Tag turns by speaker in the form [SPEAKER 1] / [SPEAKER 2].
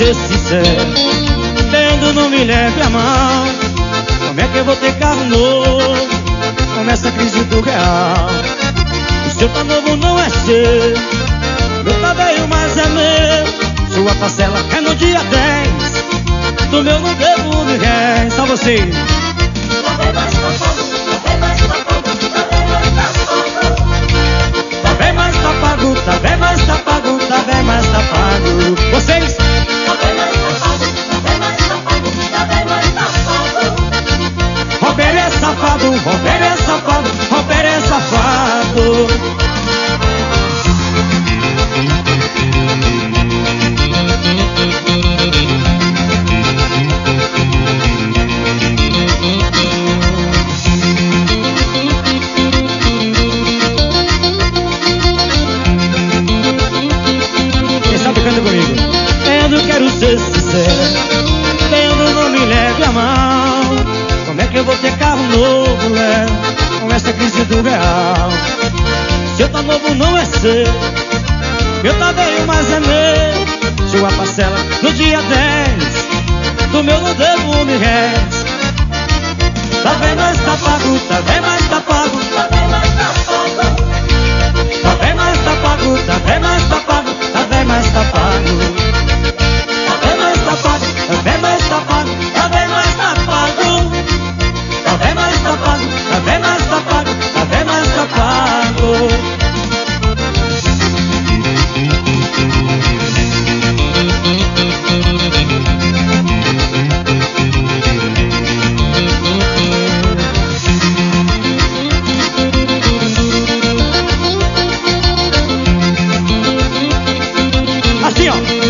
[SPEAKER 1] fazer se quiser Tendo não me leve a mal Como é que eu vou ter carro novo? Começa a crise do real. O seu tá novo não é seu. Meu tá velho mas é meu. Sua parcela é no dia 10 Do meu não devo ninguém Só vocês Tendo não me leve a mão Como é que eu vou ter carro novo, Léo Com essa crise do real? Seu tá novo não é seu Meu tá velho, mas é meu. Sua parcela no dia 10 Do meu não devo me い。